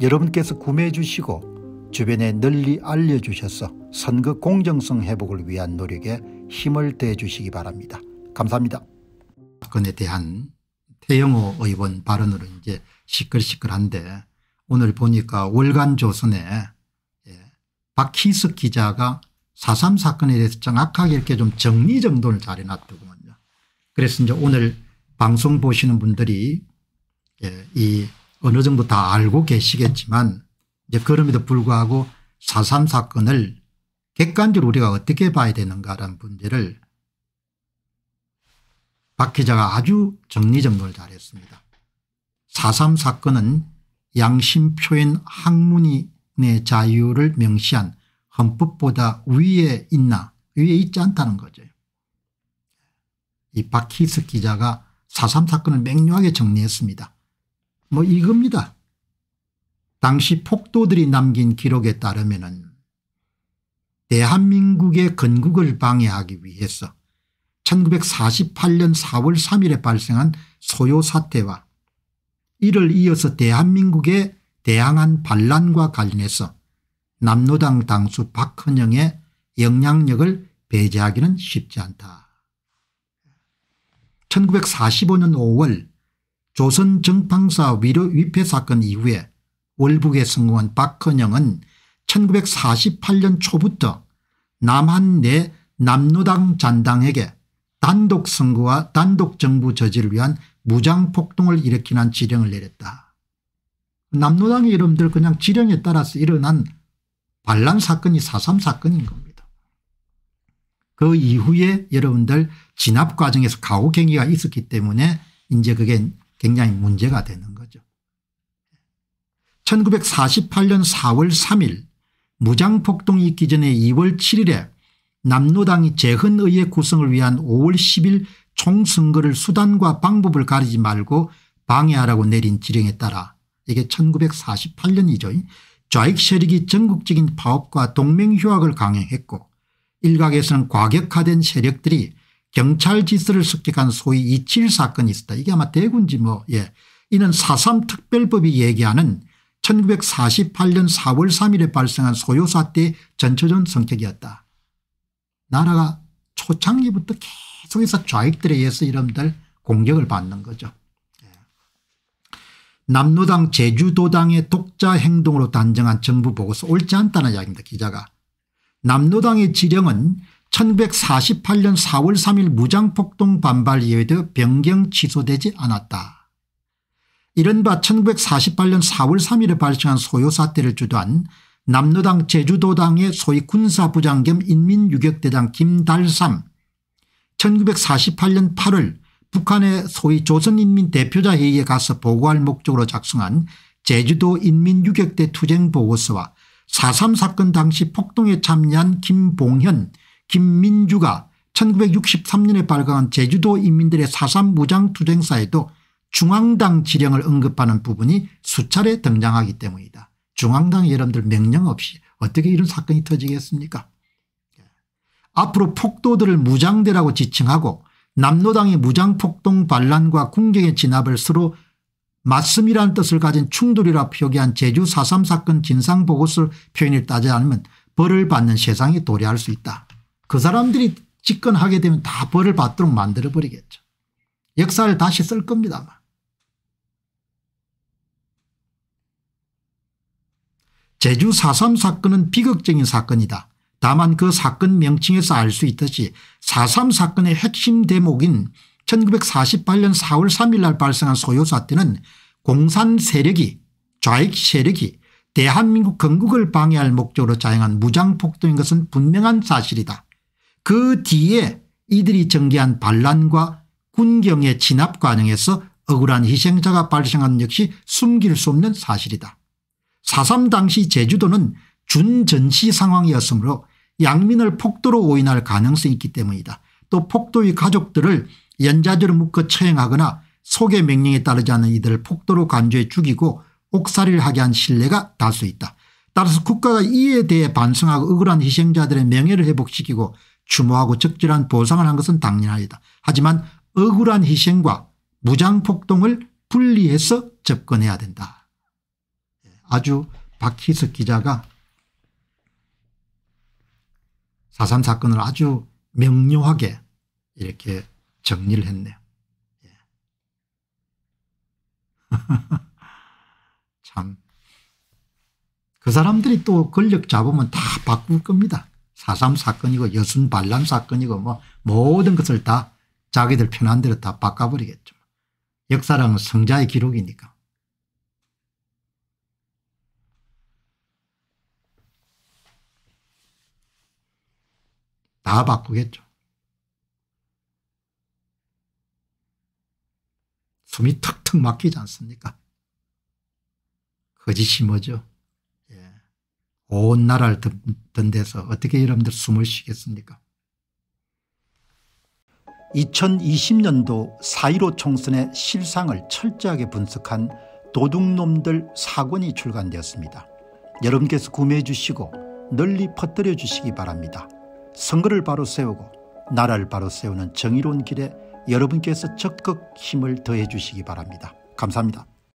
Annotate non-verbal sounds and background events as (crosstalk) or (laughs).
여러분께서 구매해 주시고 주변에 널리 알려주셔서 선거 공정성 회복을 위한 노력에 힘을 대해 주시기 바랍니다. 감사합니다. 사건에 대한 태영호 의원 발언으로 이제 시끌시끌한데 오늘 보니까 월간 조선에 예, 박희석 기자가 4.3 사건에 대해서 정확하게 이렇게 좀 정리정돈을 잘 해놨더군요. 그래서 이제 오늘 방송 보시는 분들이 예, 이 어느 정도 다 알고 계시겠지만 이제 그럼에도 불구하고 4.3 사건을 객관적으로 우리가 어떻게 봐야 되는가라는 문제를 박 기자가 아주 정리정돈을 잘했습니다. 4.3 사건은 양심 표현 학문의 자유를 명시한 헌법보다 위에 있나 위에 있지 않다는 거죠. 이 박희석 기자가 4.3 사건을 맹렬하게 정리했습니다. 뭐 이겁니다. 당시 폭도들이 남긴 기록에 따르면 대한민국의 건국을 방해하기 위해서 1948년 4월 3일에 발생한 소요 사태와 이를 이어서 대한민국에 대항한 반란과 관련해서 남노당 당수 박헌영의 영향력을 배제하기는 쉽지 않다. 1945년 5월 조선 정팡사 위로 위패 사건 이후에 월북에 성공한 박헌영은 1948년 초부터 남한 내 남노당 잔당에게 단독 선거와 단독 정부 저지를 위한 무장폭동을 일으키는 지령을 내렸다. 남노당의 여러분들 그냥 지령에 따라서 일어난 반란 사건이 4.3 사건인 겁니다. 그 이후에 여러분들 진압 과정에서 가혹행위가 있었기 때문에 이제 그게 굉장히 문제가 되는 거죠. 1948년 4월 3일 무장폭동이 있기 전에 2월 7일에 남노당이 재헌의회 구성을 위한 5월 10일 총선거를 수단과 방법을 가리지 말고 방해하라고 내린 지령에 따라 이게 1948년이죠. 좌익 세력이 전국적인 파업과 동맹휴학을 강행했고 일각에서는 과격화된 세력들이 경찰 지스를 습격한 소위 27 사건이 있었다. 이게 아마 대군지 뭐 예. 이는 4.3 특별법이 얘기하는 1948년 4월 3일에 발생한 소요사 때 전초전 성격이었다. 나라가 초창기부터 계속해서 좌익들에 의해서 이름들 공격을 받는 거죠. 예. 남노당 제주도당의 독자 행동으로 단정한 정부 보고서 옳지 않다는 이야기입니다. 기자가. 남노당의 지령은 1948년 4월 3일 무장폭동 반발 이외에도 변경 취소되지 않았다. 이른바 1948년 4월 3일에 발생한 소요 사태를 주도한 남노당 제주도당의 소위 군사부장 겸 인민유격대장 김달삼 1948년 8월 북한의 소위 조선인민대표자회의에 가서 보고할 목적으로 작성한 제주도 인민유격대 투쟁보고서와 4.3 사건 당시 폭동에 참여한 김봉현 김민주가 1963년에 발간한 제주도 인민들의 4.3 무장투쟁사에도 중앙당 지령을 언급하는 부분이 수차례 등장하기 때문이다. 중앙당 여러분들 명령 없이 어떻게 이런 사건이 터지겠습니까 앞으로 폭도들을 무장대라고 지칭하고 남노당의 무장폭동 반란과 궁경의 진압을 서로 맞음이라는 뜻을 가진 충돌이라 표기한 제주 4.3 사건 진상보고서 표현을 따지 않으면 벌을 받는 세상이 도래할 수 있다. 그 사람들이 집권하게 되면 다 벌을 받도록 만들어버리겠죠. 역사를 다시 쓸 겁니다. 제주 4.3 사건은 비극적인 사건이다. 다만 그 사건 명칭에서 알 수 있듯이 4.3 사건의 핵심 대목인 1948년 4월 3일 날 발생한 소요 사태는 공산 세력이 좌익 세력이 대한민국 건국을 방해할 목적으로 자행한 무장폭동인 것은 분명한 사실이다. 그 뒤에 이들이 전개한 반란과 군경의 진압 과정에서 억울한 희생자가 발생한 역시 숨길 수 없는 사실이다. 4.3 당시 제주도는 준전시 상황이었으므로 양민을 폭도로 오인할 가능성이 있기 때문이다. 또 폭도의 가족들을 연좌제로 묶어 처형하거나 소개 명령에 따르지 않는 이들을 폭도로 간주해 죽이고 옥살이를 하게 한 신뢰가 달수 있다. 따라서 국가가 이에 대해 반성하고 억울한 희생자들의 명예를 회복시키고 추모하고 적절한 보상을 한 것은 당연하다. 하지만 억울한 희생과 무장폭동을 분리해서 접근해야 된다. 아주 박희석 기자가 4.3 사건을 아주 명료하게 이렇게 정리를 했네요. 예. (laughs) 참. 그 사람들이 또 권력 잡으면 다 바꿀 겁니다. 4.3 사건이고 여순 반란 사건이고 뭐 모든 것을 다 자기들 편한 대로 다 바꿔버리겠죠. 역사랑은 성자의 기록이니까. 다 바꾸겠죠. 숨이 턱턱 막히지 않습니까 거짓이 뭐죠 예. 온 나라를 든 데서 어떻게 여러분들 숨을 쉬겠습니까 2020년도 4.15 총선의 실상을 철저하게 분석한 도둑놈들 사권이 출간되었습니다. 여러분께서 구매해 주시고 널리 퍼뜨려 주시기 바랍니다. 선거를 바로 세우고 나라를 바로 세우는 정의로운 길에 여러분께서 적극 힘을 더해 주시기 바랍니다. 감사합니다.